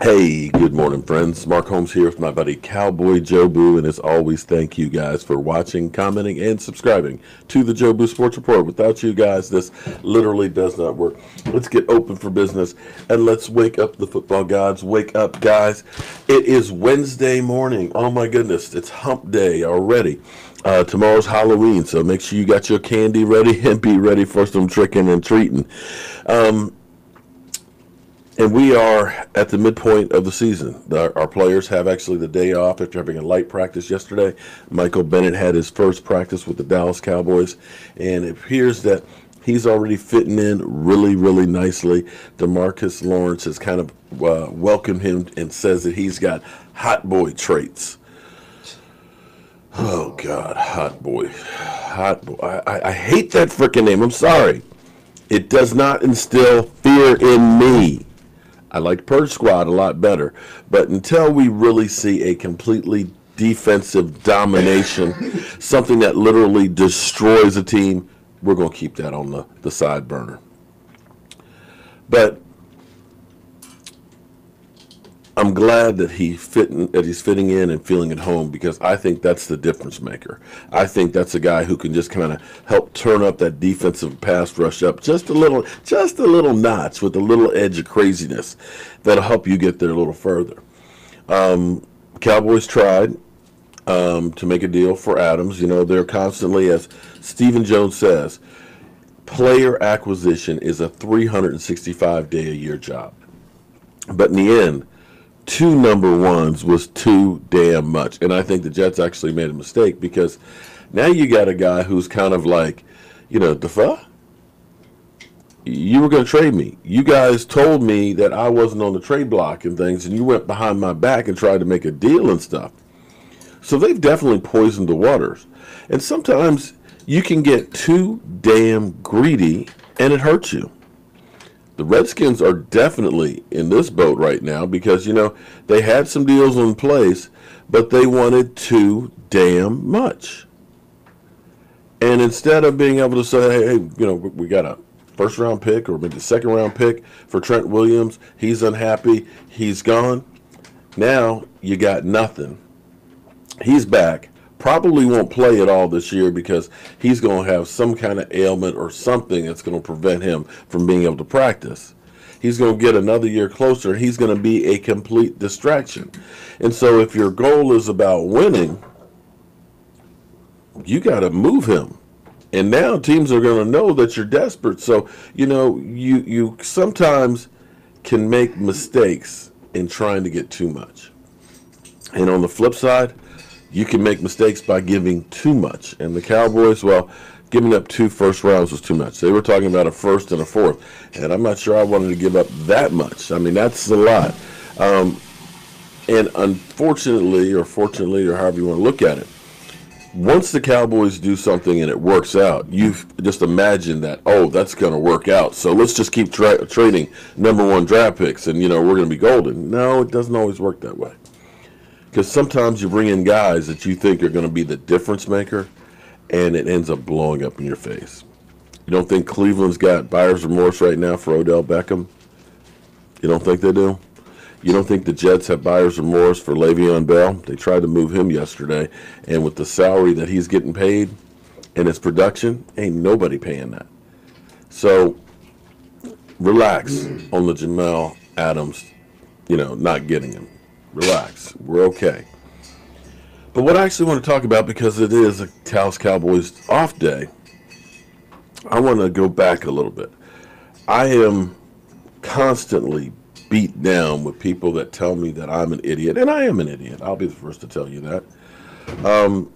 Hey, good morning, friends. Mark Holmes here with my buddy Cowboy Joe Boo, and as always, thank you guys for watching, commenting, and subscribing to the Joe Boo Sports Report. Without you guys, this literally does not work. Let's get open for business and let's wake up the football gods. Wake up, guys. It is Wednesday morning. Oh my goodness, it's hump day already. Uh, tomorrow's Halloween, so make sure you got your candy ready and be ready for some tricking and treating. Um, and we are at the midpoint of the season. Our, our, players have actually the day off after having a light practice yesterday. Michael Bennett had his first practice with the Dallas Cowboys, and it appears that he's already fitting in really, really nicely. Demarcus Lawrence has kind of uh, welcomed him and says that he's got hot boy traits. Oh God, hot boy, hot boy. I, I hate that freaking name. I'm sorry. It does not instill fear in me. I like Purge Squad a lot better. But until we really see a completely defensive domination, something that literally destroys a team, we're going to keep that on the, the side burner. But I'm glad that he fit that he's fitting in and feeling at home because I think that's the difference maker. I think that's a guy who can just kind of help turn up that defensive pass rush up just a little, just a little notch with a little edge of craziness that'll help you get there a little further. Um, Cowboys tried um, to make a deal for Adams. You know, they're constantly, as Stephen Jones says, player acquisition is a 365 day a year job. But in the end, two number ones was too damn much. And I think the Jets actually made a mistake because now you got a guy who's kind of like, you know, the fuck? You were going to trade me. You guys told me that I wasn't on the trade block and things, and you went behind my back and tried to make a deal and stuff. So they've definitely poisoned the waters. And sometimes you can get too damn greedy and it hurts you the Redskins are definitely in this boat right now because, you know, they had some deals in place, but they wanted too damn much. And instead of being able to say, hey, you know, we got a first round pick or maybe a second round pick for Trent Williams, he's unhappy, he's gone. Now you got nothing. He's back probably won't play at all this year because he's going to have some kind of ailment or something that's going to prevent him from being able to practice. He's going to get another year closer. He's going to be a complete distraction. And so, if your goal is about winning, you got to move him. And now teams are going to know that you're desperate. So, you know, you you sometimes can make mistakes in trying to get too much. And on the flip side, you can make mistakes by giving too much. And the Cowboys, well, giving up two first rounds was too much. They were talking about a first and a fourth, and I'm not sure I wanted to give up that much. I mean, that's a lot. Um, and unfortunately, or fortunately, or however you want to look at it, once the Cowboys do something and it works out, you've just imagine that, oh, that's going to work out. So let's just keep tra- trading number one draft picks, and you know we're going to be golden. No, it doesn't always work that way. Because sometimes you bring in guys that you think are going to be the difference maker, and it ends up blowing up in your face. You don't think Cleveland's got buyer's remorse right now for Odell Beckham? You don't think they do? You don't think the Jets have buyer's remorse for Le'Veon Bell? They tried to move him yesterday, and with the salary that he's getting paid and his production, ain't nobody paying that. So relax on the Jamal Adams, you know, not getting him relax. We're okay. But what I actually want to talk about, because it is a Dallas Cowboys off day, I want to go back a little bit. I am constantly beat down with people that tell me that I'm an idiot, and I am an idiot. I'll be the first to tell you that. Um,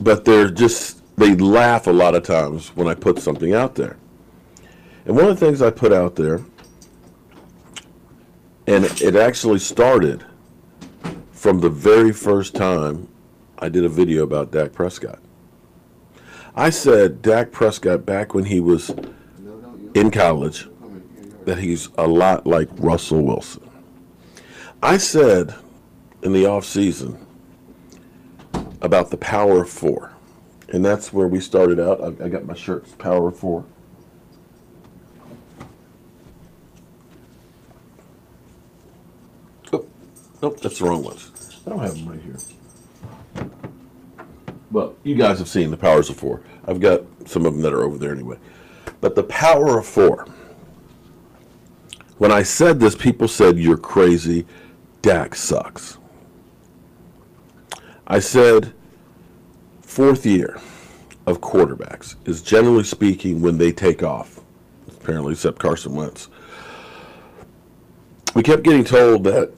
but they're just, they laugh a lot of times when I put something out there. And one of the things I put out there, and it actually started from the very first time I did a video about Dak Prescott. I said Dak Prescott back when he was in college that he's a lot like Russell Wilson. I said in the off season about the power of four. And that's where we started out. I, I got my shirts, Power of Four. Nope, that's the wrong ones. I don't have them right here. But you guys have seen the powers of four. I've got some of them that are over there anyway. But the power of four. When I said this, people said, You're crazy. Dak sucks. I said, fourth year of quarterbacks is generally speaking when they take off, apparently, except Carson Wentz. We kept getting told that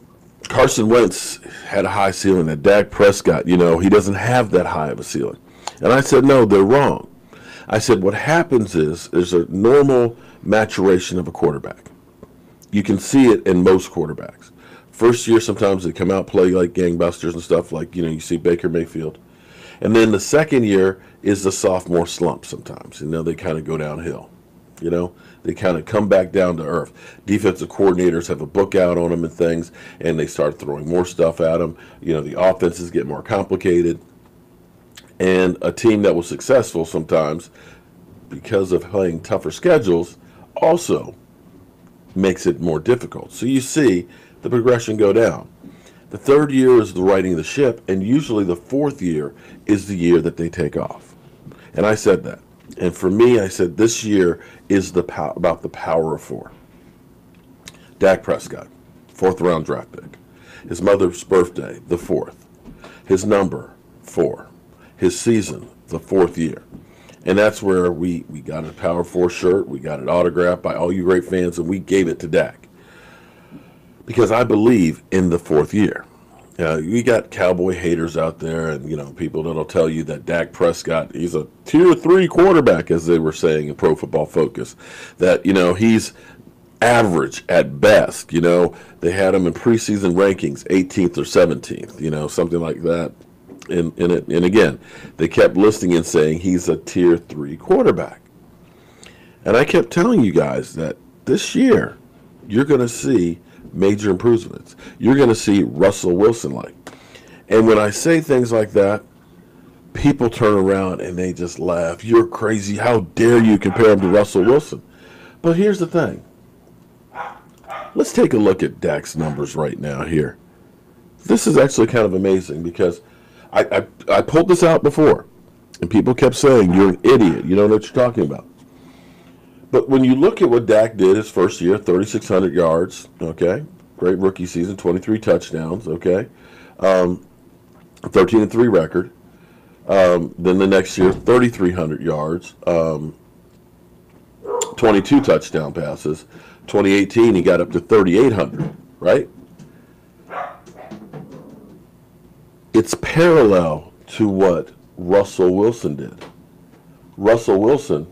Carson Wentz had a high ceiling, that Dak Prescott, you know, he doesn't have that high of a ceiling. And I said, no, they're wrong. I said, what happens is there's a normal maturation of a quarterback. You can see it in most quarterbacks. First year, sometimes they come out, play like gangbusters and stuff, like, you know, you see Baker Mayfield. And then the second year is the sophomore slump sometimes. You know, they kind of go downhill. You know, they kind of come back down to earth. Defensive coordinators have a book out on them and things, and they start throwing more stuff at them. You know, the offenses get more complicated. And a team that was successful sometimes, because of playing tougher schedules, also makes it more difficult. So you see the progression go down. The third year is the righting of the ship, and usually the fourth year is the year that they take off. And I said that. And for me, I said this year is the pow- about the power of four. Dak Prescott, fourth round draft pick. His mother's birthday, the fourth. His number, four. His season, the fourth year. And that's where we, we got a Power Four shirt. We got it autographed by all you great fans, and we gave it to Dak. Because I believe in the fourth year. Uh, we got cowboy haters out there, and you know people that'll tell you that Dak Prescott he's a tier three quarterback, as they were saying in Pro Football Focus. That you know he's average at best. You know they had him in preseason rankings, 18th or 17th. You know something like that. And and, it, and again, they kept listing and saying he's a tier three quarterback. And I kept telling you guys that this year you're going to see major improvements. You're going to see Russell Wilson like. And when I say things like that, people turn around and they just laugh. You're crazy. How dare you compare him to Russell Wilson? But here's the thing. Let's take a look at Dak's numbers right now here. This is actually kind of amazing because I, I, I pulled this out before and people kept saying, You're an idiot. You don't know what you're talking about. But when you look at what Dak did his first year, 3,600 yards, okay, great rookie season, 23 touchdowns, okay, um, 13 and 3 record. Um, then the next year, 3,300 yards, um, 22 touchdown passes. 2018, he got up to 3,800, right? It's parallel to what Russell Wilson did. Russell Wilson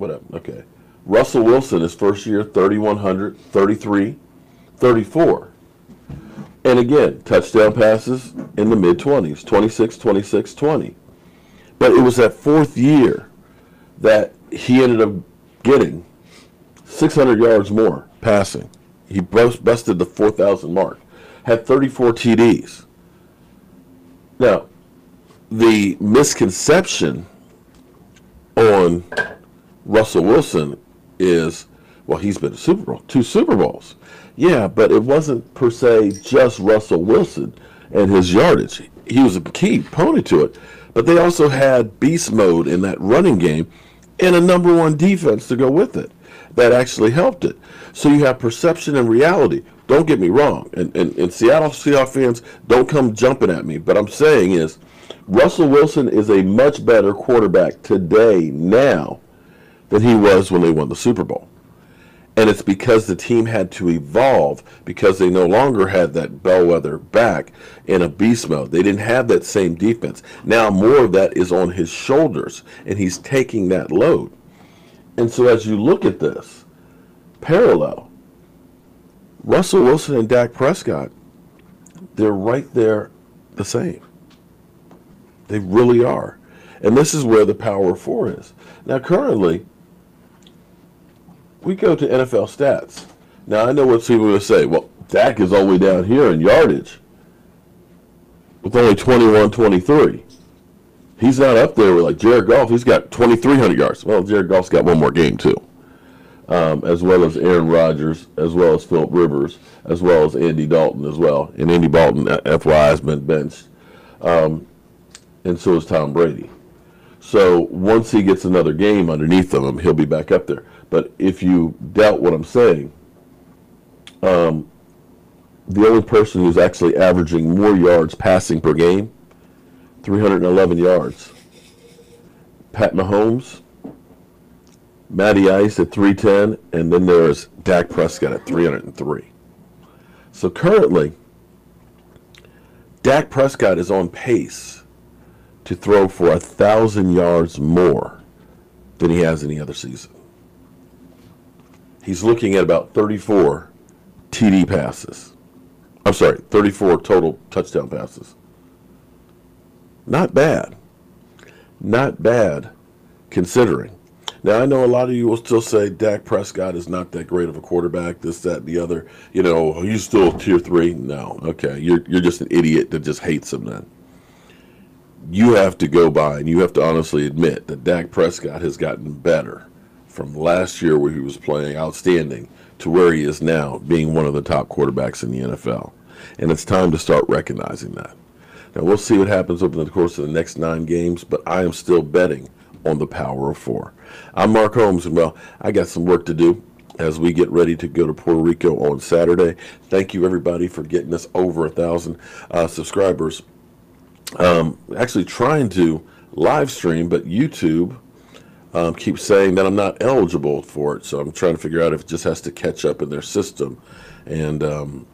whatever. Okay. Russell Wilson, his first year, 3,100, 33, 34. And again, touchdown passes in the mid 20s, 26, 26, 20. But it was that fourth year that he ended up getting 600 yards more passing. He busted the 4,000 mark, had 34 TDs. Now, the misconception on Russell Wilson is, well, he's been to Super Bowl, two Super Bowls. Yeah, but it wasn't per se just Russell Wilson and his yardage. He was a key component to it. But they also had beast mode in that running game and a number one defense to go with it that actually helped it. So you have perception and reality. Don't get me wrong. And, and, and Seattle Seahawks fans, don't come jumping at me. But I'm saying is Russell Wilson is a much better quarterback today, now, than he was when they won the Super Bowl. And it's because the team had to evolve because they no longer had that bellwether back in a beast mode. They didn't have that same defense. Now more of that is on his shoulders, and he's taking that load. And so as you look at this, parallel, Russell Wilson and Dak Prescott, they're right there the same. They really are. And this is where the power of four is. Now, currently, we go to NFL stats. Now I know what people will say. Well, Dak is all the way down here in yardage with only 21, 23. He's not up there with like Jared Goff. He's got 2,300 yards. Well, Jared Goff's got one more game too. um, as well as Aaron Rodgers, as well as Philip Rivers, as well as Andy Dalton as well. And Andy Dalton, uh, FYI, has been benched, um, and so is Tom Brady. So once he gets another game underneath of him, he'll be back up there. But if you doubt what I'm saying, um, the only person who's actually averaging more yards passing per game, 311 yards. Pat Mahomes, Matty Ice at 310, and then there's Dak Prescott at 303. So currently, Dak Prescott is on pace to throw for a thousand yards more than he has any other season. He's looking at about 34 TD passes. I'm sorry, 34 total touchdown passes. Not bad. Not bad considering. Now I know a lot of you will still say Dak Prescott is not that great of a quarterback. This, that, the other. You know, he's still tier three. No, okay, you're you're just an idiot that just hates him. Then you have to go by and you have to honestly admit that Dak Prescott has gotten better from last year where he was playing outstanding to where he is now, being one of the top quarterbacks in the NFL. And it's time to start recognizing that. Now we'll see what happens over the course of the next nine games, but I am still betting on the power of four. I'm Mark Holmes, and well, I got some work to do as we get ready to go to Puerto Rico on Saturday. Thank you, everybody, for getting us over a thousand uh, subscribers. Um, actually, trying to live stream, but YouTube um, keeps saying that I'm not eligible for it. So I'm trying to figure out if it just has to catch up in their system. And um,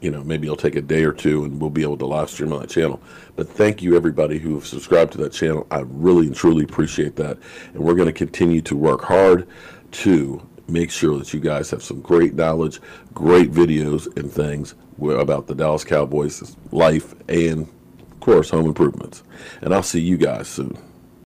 you know, maybe it'll take a day or two and we'll be able to live stream on that channel. But thank you, everybody who have subscribed to that channel. I really and truly appreciate that. And we're going to continue to work hard to make sure that you guys have some great knowledge, great videos, and things about the Dallas Cowboys' life and, of course, home improvements. And I'll see you guys soon.